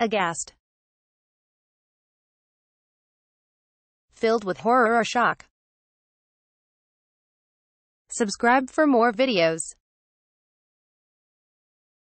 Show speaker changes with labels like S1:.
S1: aghast, filled with horror or shock. Subscribe for more videos.